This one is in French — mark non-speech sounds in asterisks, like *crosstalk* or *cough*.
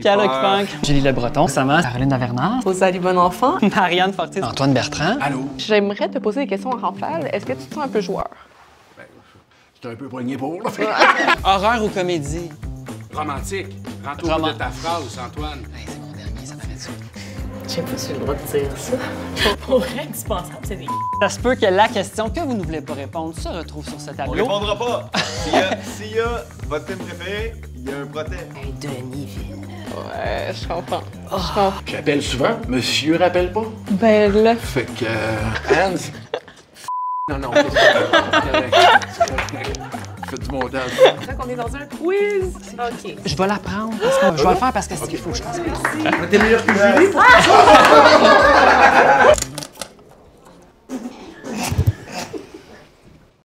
Pierre Luc Funk. Julie Le Breton. Sama. Caroline Davernard. Rosalie Bonenfant. *laughs* Marianne Fortis. Antoine Bertrand. Allô? J'aimerais te poser des questions en rafale. Est-ce que tu te sens un peu joueur? J'étais un peu poigné pour, là. *laughs* Horreur ou comédie? Romantique. Rends-toi Roman- de ta phrase, Antoine. Hey, c'est mon dernier, ça m'arrête ça. Je sais pas si j'ai le droit de dire ça. *laughs* Pour vrai, indispensable, c'est des. Ça se peut que la question que vous ne voulez pas répondre se retrouve sur ce On tableau. répondra pas. S'il y, a- s'il y a votre film préféré, il y a un protège. Hey, Denis Villeneuve. Ouais, je comprends. Je comprends. J'appelle souvent? Monsieur rappelle pas? Ben là, Fait que. euh, Hans. *laughs* non, non, correct. Faites du montage. c'est vrai qu'on est dans un quiz. OK. Je vais la prendre. Parce que je vais le faire parce que c'est qu'il faut que je fasse. T'es meilleur que Julie pour *laughs*